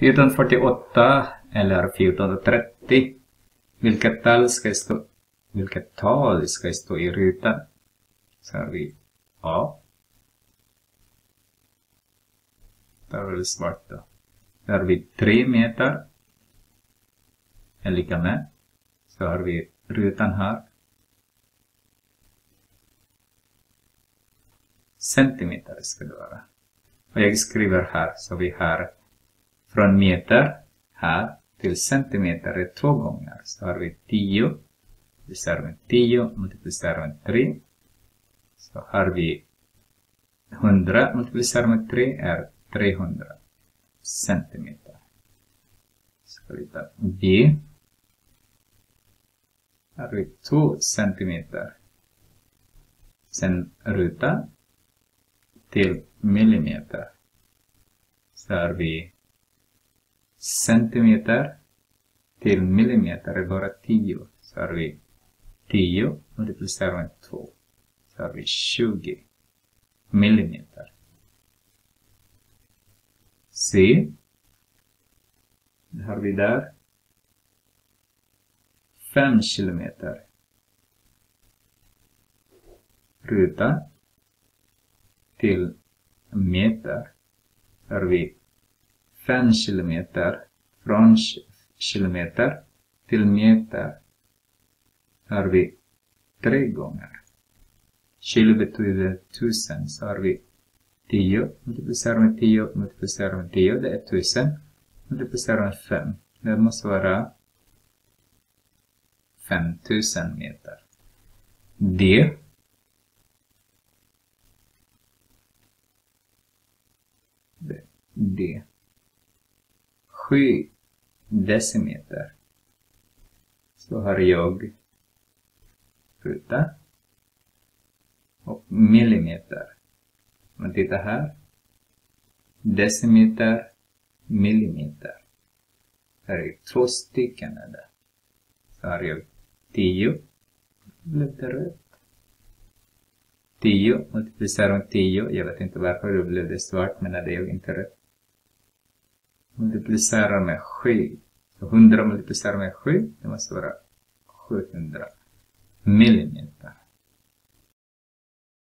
1448 eller 1430. Vilket tal ska stå, vilket tal ska stå i rutan? Så har vi A. Det är väl svart då. Där har vi 3 meter. Är lika med. Så har vi rutan här. Centimeter ska det vara. Och jag skriver här, så vi har från meter här till centimeter är två gånger. Så har vi 10 multiplicerar med 10 multiplicerar med 3. Så har vi 100 multiplicerar med 3 är 300 centimeter. Ska vi ta B. Här har vi 2 centimeter. Sen ruta till millimeter. Så har vi centimeter till millimeter är bara 10. Så har vi 10 multiplicerar med 2. Så har vi 20 millimeter. C. Det har vi där. 5 kilometer. Ruta till meter. Så har vi 5 kilometer från kilometer till meter har vi tre gånger. Kilo betyder tusen, så har vi 10 multiplicerar med 10 multiplicerar med 10, det är tusen. Multiplicerar med 5, det måste vara 5000 meter. D D. 7 decimeter. Så har jag ruta och millimeter. Men titta här. Decimeter, millimeter. Här är två stycken. Där. Så har jag 10. Blev det rött? 10 multiplicerar med 10. Jag vet inte varför det blev det svart, men det är inte rätt multiplicerar med 7. Så 100 multiplicerar med 7, det måste vara 700 millimeter.